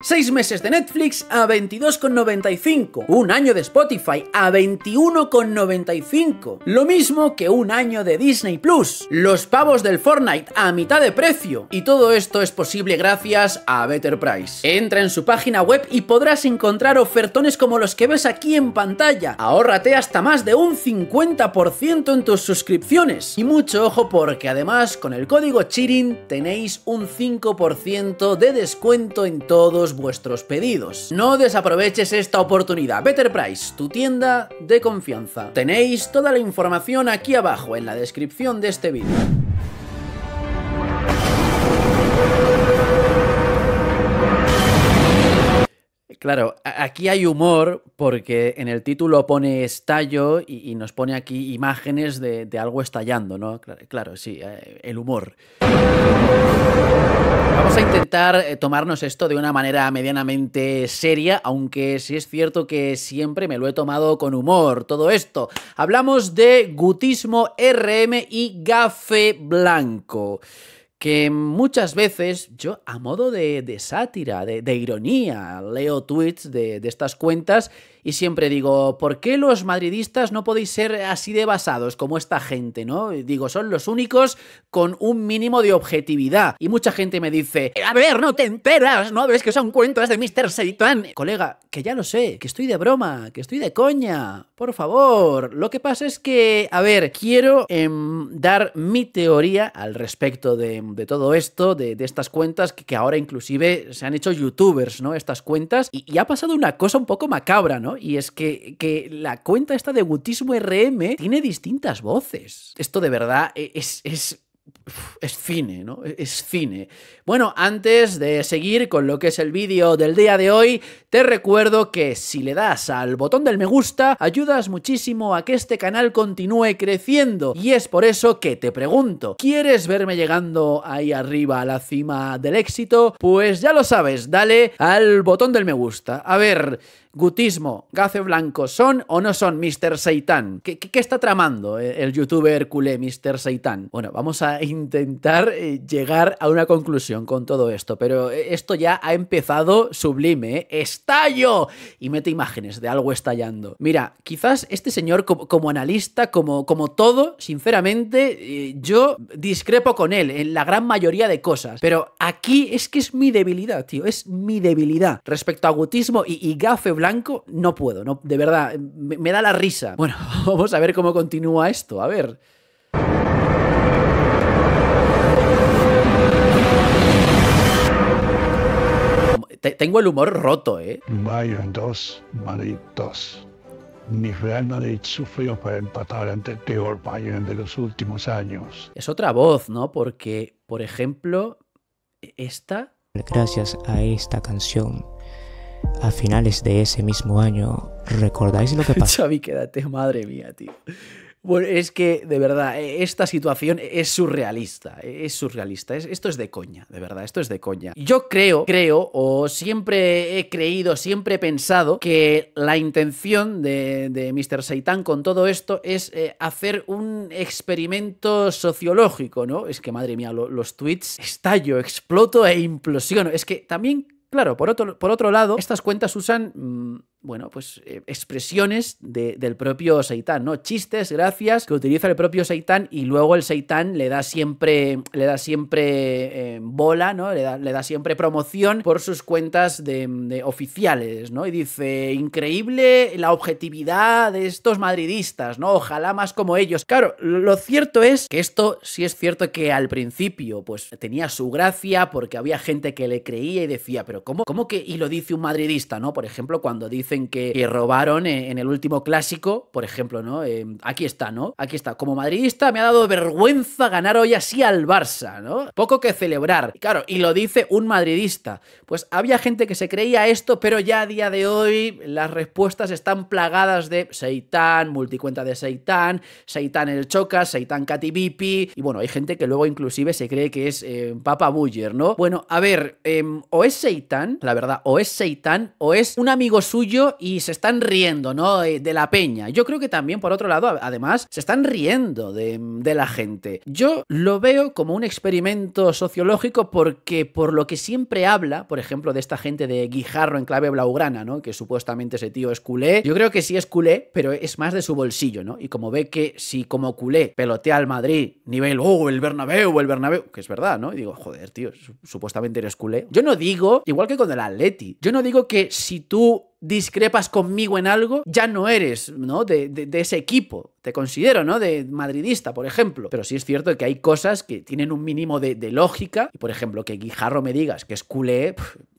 6 meses de Netflix a 22,95. Un año de Spotify a 21,95. Lo mismo que un año de Disney Plus. Los pavos del Fortnite a mitad de precio. Y todo esto es posible gracias a Better Price. Entra en su página web y podrás encontrar ofertones como los que ves aquí en pantalla. Ahórrate hasta más de un 50% en tus suscripciones. Y mucho ojo porque además con el código CHIRIN tenéis un 5% de descuento en todos vuestros pedidos. No desaproveches esta oportunidad. Better Price, tu tienda de confianza. Tenéis toda la información aquí abajo en la descripción de este vídeo. Claro, aquí hay humor porque en el título pone estallo y, nos pone aquí imágenes de, algo estallando, ¿no? Claro, sí, eh, el humor. Vamos a intentar eh, tomarnos esto de una manera medianamente seria, aunque sí es cierto que siempre me lo he tomado con humor, todo esto. Hablamos de gutismo RM y gafe blanco que muchas veces yo a modo de, sátira, de, ironía, leo tweets de, de estas cuentas y siempre digo, ¿por qué los madridistas no podéis ser así de basados como esta gente, no? Digo, son los únicos con un mínimo de objetividad. Y mucha gente me dice, a ver, no te enteras, ¿no? Ves que son cuentos de Mr. Satan. Colega, que ya lo sé, que estoy de broma, que estoy de coña. Por favor. Lo que pasa es que, a ver, quiero em, dar mi teoría al respecto de, todo esto, de, estas cuentas que, ahora inclusive se han hecho youtubers, ¿no? Estas cuentas. Y ha pasado una cosa un poco macabra, ¿no? Y es que, que la cuenta esta de Gutismo RM tiene distintas voces. Esto de verdad e, es, es es cine, ¿no? Es cine. Bueno, antes de seguir con lo que es el vídeo del día de hoy, te recuerdo que si le das al botón del me gusta, ayudas muchísimo a que este canal continúe creciendo. Y es por eso que te pregunto, ¿quieres verme llegando ahí arriba a la cima del éxito? Pues ya lo sabes, dale al botón del me gusta. A ver, Gutismo, Gafe Blanco, ¿son o no son Mr. Seitan? ¿Qué, está tramando el youtuber culé Mr. Seitan? Bueno, vamos a intentar eh, llegar a una conclusión con todo esto, pero eh, esto ya ha empezado sublime, ¿eh? ¡Estallo! Y mete imágenes de algo estallando. Mira, quizás este señor como, analista, como, como todo, sinceramente, yo discrepo con él en la gran mayoría de cosas, pero aquí es que es mi debilidad, tío, es mi debilidad respecto a Gutismo y, y Gafe Blanco no puedo, no, de verdad, me, da la risa. Bueno, vamos a ver cómo continúa esto, a ver. Tengo el humor roto, ¿eh? Bayern 2, Madrid 2. Ni Real Madrid sufrió para empatar ante el peor Bayern de los últimos años. Es otra voz, ¿no? Porque, por ejemplo, esta... Gracias a esta canción a finales de ese mismo año, ¿recordáis lo que pasó? Xavi, quédate, madre mía, tío. Bueno, es que, de verdad, e, esta situación es surrealista, e, es surrealista, esto es de coña, de verdad, esto es de coña. Yo creo, creo, o siempre he creído, siempre he pensado que la intención de, de Mr. Seitan con todo esto es eh, hacer un experimento sociológico, ¿no? Es que, madre mía, los tweets estallo, exploto e implosiono. Es que también Claro, por otro, por otro lado, estas cuentas usan mm, bueno, pues eh, expresiones del propio Seitán, ¿no? Chistes, gracias, que utiliza el propio Seitán y luego el Seitán le da siempre, le da siempre eh, bola, ¿no? Le da, le da, siempre promoción por sus cuentas de, oficiales, ¿no? Y dice, increíble la objetividad de estos madridistas, ¿no? Ojalá más como ellos. Claro, lo cierto es que esto sí es cierto que al principio, pues tenía su gracia porque había gente que le creía y decía, pero ¿cómo, cómo que? Y lo dice un madridista, ¿no? Por ejemplo, cuando dice que, robaron en, el último clásico, por ejemplo, ¿no? Eh, aquí está, ¿no? Aquí está. Como madridista me ha dado vergüenza ganar hoy así al Barça, ¿no? Poco que celebrar. Claro, y lo dice un madridista. Pues había gente que se creía esto, pero ya a día de hoy las respuestas están plagadas de Seitan, multicuenta de Seitan, Seitan el Choca, Seitan Bipi, y bueno, hay gente que luego inclusive se cree que es eh, Papa Buller, ¿no? Bueno, a ver, em, o es Seitan, la verdad, o es Seitan, o es un amigo suyo y se están riendo, ¿no? Eh, de la peña. Yo creo que también, por otro lado, además, se están riendo de, de la gente. Yo lo veo como un experimento sociológico porque por lo que siempre habla, por ejemplo, de esta gente de Guijarro en clave blaugrana, ¿no? Que supuestamente ese tío es culé. Yo creo que sí es culé, pero es más de su bolsillo, ¿no? Y como ve que si como culé pelotea al Madrid, nivel, oh, el Bernabéu, el Bernabéu, que es verdad, ¿no? Y digo, joder, tío, supuestamente eres culé. Yo no digo, igual que con el Atleti, yo no digo que si tú discrepas conmigo en algo, ya no eres, ¿no? De, de, ese equipo. Te considero, ¿no? De madridista, por ejemplo. Pero sí es cierto que hay cosas que tienen un mínimo de, de lógica. Por ejemplo, que Guijarro me digas que es culé,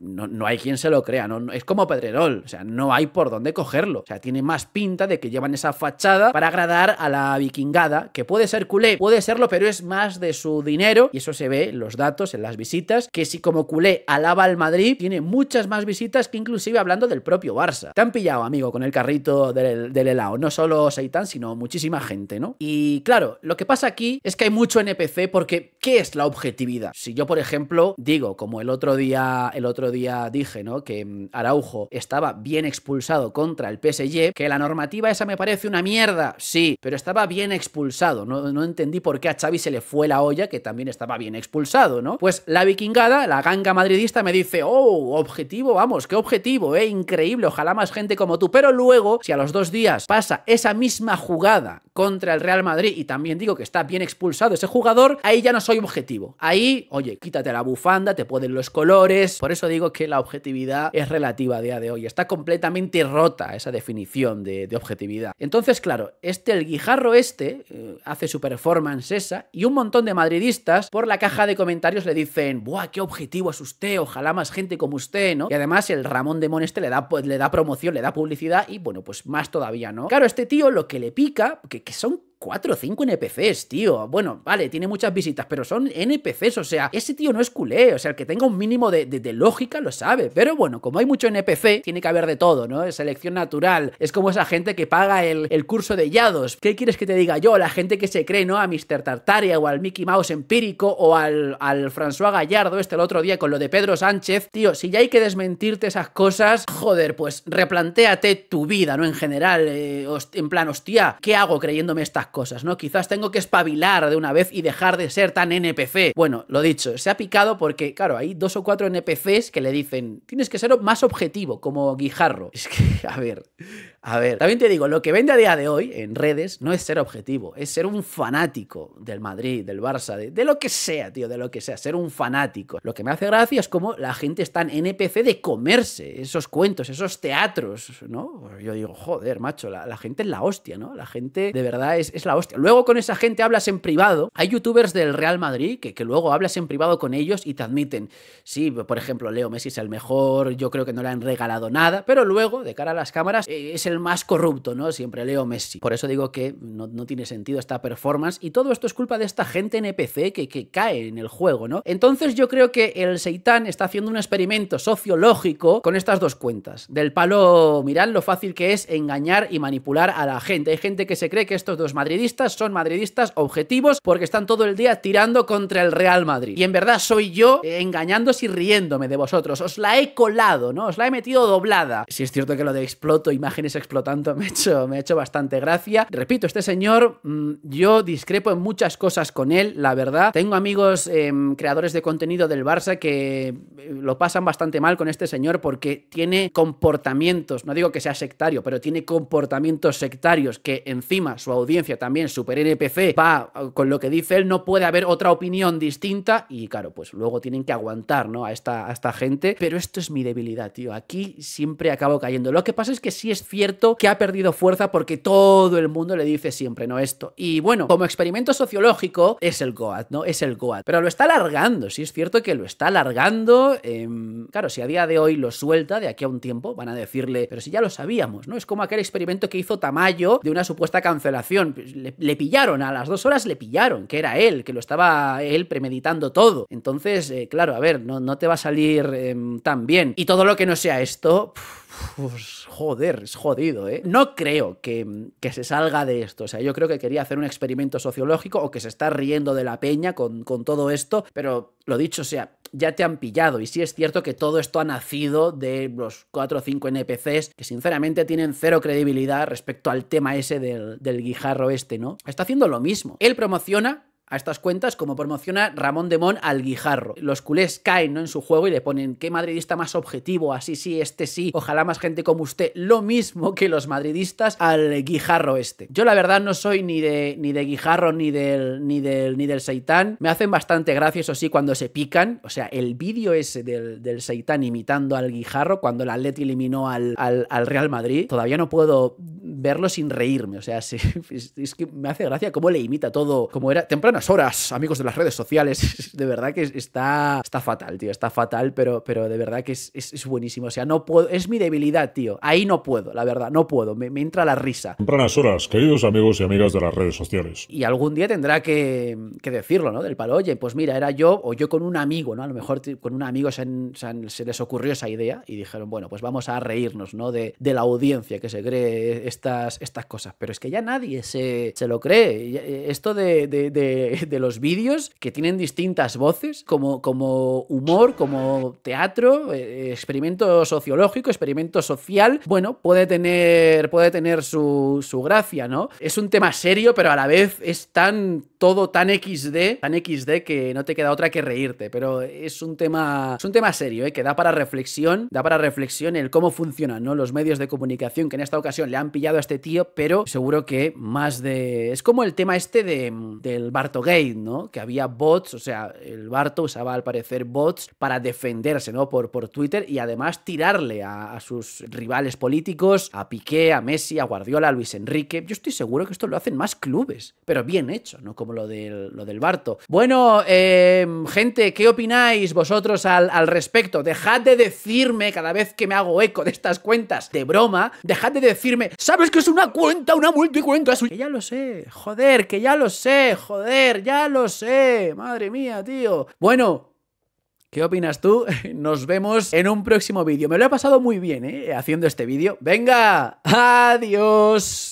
no, hay quien se lo crea, no, es como Pedrerol, o sea, no hay por dónde cogerlo. O sea, tiene más pinta de que llevan esa fachada para agradar a la vikingada, que puede ser culé, puede serlo, pero es más de su dinero, y eso se ve en los datos, en las visitas, que si como culé alaba al Madrid, tiene muchas más visitas que inclusive hablando del propio Barça. Te han pillado, amigo, con el carrito del, del helado, no solo Seitan, sino muchísima gente, ¿no? Y claro, lo que pasa aquí es que hay mucho NPC porque, ¿qué es la objetividad? Si yo, por ejemplo, digo, como el otro día, el otro día dije, ¿no? Que mm, Araujo estaba bien expulsado contra el PSG, que la normativa esa me parece una mierda, sí, pero estaba bien expulsado. No, no entendí por qué a Xavi se le fue la olla, que también estaba bien expulsado, ¿no? Pues la vikingada, la ganga madridista, me dice, oh, objetivo, vamos, qué objetivo, eh, increíble, ojalá más gente como tú. Pero luego, si a los dos días pasa esa misma jugada contra el Real Madrid y también digo que está bien expulsado ese jugador, ahí ya no soy objetivo. Ahí, oye, quítate la bufanda, te pueden los colores. Por eso que la objetividad es relativa a día de hoy. Está completamente rota esa definición de, objetividad. Entonces, claro, este, el guijarro este, eh, hace su performance esa, y un montón de madridistas por la caja de comentarios le dicen, ¡buah, qué objetivo es usted! Ojalá más gente como usted, ¿no? Y además el Ramón de Moneste le da, pues, le da promoción, le da publicidad y bueno, pues más todavía, ¿no? Claro, este tío lo que le pica, que, que son 4 o 5 NPCs, tío. Bueno, vale, tiene muchas visitas, pero son NPCs, o sea, ese tío no es culé, o sea, el que tenga un mínimo de, lógica lo sabe. Pero bueno, como hay mucho NPC, tiene que haber de todo, ¿no? Selección natural. Es como esa gente que paga el, curso de Yados. ¿Qué quieres que te diga yo? La gente que se cree, ¿no? A Mr. Tartaria o al Mickey Mouse empírico o al, al François Gallardo este el otro día con lo de Pedro Sánchez. Tío, si ya hay que desmentirte esas cosas, joder, pues replantéate tu vida, ¿no? En general, eh, en plan, hostia, ¿qué hago creyéndome estas cosas, ¿no? Quizás tengo que espabilar de una vez y dejar de ser tan NPC. Bueno, lo dicho, se ha picado porque, claro, hay dos o cuatro NPCs que le dicen, tienes que ser más objetivo, como Guijarro. Es que, a ver, a ver, también te digo, lo que vende a día de hoy en redes no es ser objetivo, es ser un fanático del Madrid, del Barça, de, lo que sea, tío, de lo que sea, ser un fanático. Lo que me hace gracia es como la gente está en NPC de comerse esos cuentos, esos teatros, ¿no? Yo digo, joder, macho, la, gente es la hostia, ¿no? La gente de verdad es, es, la hostia. Luego con esa gente hablas en privado. Hay youtubers del Real Madrid que, que luego hablas en privado con ellos y te admiten, sí, por ejemplo, Leo Messi es el mejor, yo creo que no le han regalado nada, pero luego, de cara a las cámaras, eh, es el más corrupto, ¿no? Siempre Leo Messi. Por eso digo que no, tiene sentido esta performance y todo esto es culpa de esta gente NPC que, que cae en el juego, ¿no? Entonces yo creo que el Seitan está haciendo un experimento sociológico con estas dos cuentas. Del palo, mirad lo fácil que es engañar y manipular a la gente. Hay gente que se cree que estos dos madridistas son madridistas objetivos porque están todo el día tirando contra el Real Madrid. Y en verdad soy yo engañándose y riéndome de vosotros. Os la he colado, ¿no? Os la he metido doblada. Si es cierto que lo de exploto imágenes explotando me ha hecho, me ha hecho bastante gracia. Repito, este señor, mm, yo discrepo en muchas cosas con él, la verdad. Tengo amigos em, creadores de contenido del Barça que eh, lo pasan bastante mal con este señor porque tiene comportamientos, no digo que sea sectario, pero tiene comportamientos sectarios que encima su audiencia también, super NPC, va con lo que dice él, no puede haber otra opinión distinta y claro, pues luego tienen que aguantar, ¿no? A esta, a esta gente. Pero esto es mi debilidad, tío. Aquí siempre acabo cayendo. Lo que pasa es que sí es cierto que ha perdido fuerza porque todo el mundo le dice siempre, ¿no? Esto. Y bueno, como experimento sociológico es el Goat, ¿no? Es el Goat. Pero lo está alargando, sí es cierto que lo está alargando. Em, claro, si a día de hoy lo suelta, de aquí a un tiempo van a decirle, pero si ya lo sabíamos, ¿no? Es como aquel experimento que hizo Tamayo de una supuesta cancelación. Le, pillaron, a las dos horas le pillaron, que era él, que lo estaba él premeditando todo. Entonces, eh, claro, a ver, no, no te va a salir em, tan bien. Y todo lo que no sea esto pues, joder, es jodido, ¿eh? No creo que, que, se salga de esto. O sea, yo creo que quería hacer un experimento sociológico o que se está riendo de la peña con, con todo esto, pero lo dicho, o sea, ya te han pillado. Y sí es cierto que todo esto ha nacido de los 4 o 5 NPCs que sinceramente tienen cero credibilidad respecto al tema ese del, del guijarro este, ¿no? Está haciendo lo mismo. Él promociona a estas cuentas como promociona Ramón Demón al Guijarro. Los culés caen ¿no? en su juego y le ponen qué madridista más objetivo, así sí, este sí, ojalá más gente como usted, lo mismo que los madridistas al Guijarro este. Yo la verdad no soy ni de, ni de Guijarro ni del, ni del, ni del Seitán. Me hacen bastante gracia, eso sí, cuando se pican. O sea, el vídeo ese del, del Seitán imitando al Guijarro cuando el Atleti eliminó al, al, al, Real Madrid, todavía no puedo verlo sin reírme. O sea, sí, es, es, que me hace gracia cómo le imita todo, como era temprano horas, amigos de las redes sociales. De verdad que está, está fatal, tío. Está fatal, pero, pero de verdad que es, es, es, buenísimo. O sea, no puedo. Es mi debilidad, tío. Ahí no puedo, la verdad, no puedo. Me, me entra la risa. Tempranas horas, queridos amigos y amigas de las redes sociales. Y algún día tendrá que, que decirlo, ¿no? Del palo, oye, pues mira, era yo o yo con un amigo, ¿no? A lo mejor con un amigo se, se, se les ocurrió esa idea y dijeron, bueno, pues vamos a reírnos, ¿no? De, de la audiencia que se cree estas, cosas. Pero es que ya nadie se, se lo cree. Esto de, de, de los vídeos que tienen distintas voces, como, como humor, como teatro, eh, experimento sociológico, experimento social, bueno, puede tener, puede tener su, su gracia, ¿no? Es un tema serio, pero a la vez es tan todo tan XD, tan XD que no te queda otra que reírte, pero es un tema, es un tema serio, ¿eh? que da para reflexión, da para reflexión el cómo funcionan ¿no? los medios de comunicación, que en esta ocasión le han a este tío, pero seguro que más de... Es como el tema este de, del Bartogate, ¿no? Que había bots, o sea, el Barto usaba al parecer bots para defenderse, ¿no? Por, por Twitter y además tirarle a, a sus rivales políticos, a Piqué, a Messi, a Guardiola, a Luis Enrique. Yo estoy seguro que esto lo hacen más clubes, pero bien hecho, ¿no? Como lo del, lo del Barto. Bueno, eh, gente, ¿qué opináis vosotros al, al, respecto? Dejad de decirme cada vez que me hago eco de estas cuentas de broma, dejad de decirme, ¿sabes que es una cuenta, una multicuenta? Que ya lo sé, joder, que ya lo sé, joder, ya lo sé, madre mía, tío. Bueno, ¿Qué opinas tú? Nos vemos en un próximo vídeo. Me lo he pasado muy bien, ¿eh? Haciendo este vídeo. ¡Venga! ¡Adiós!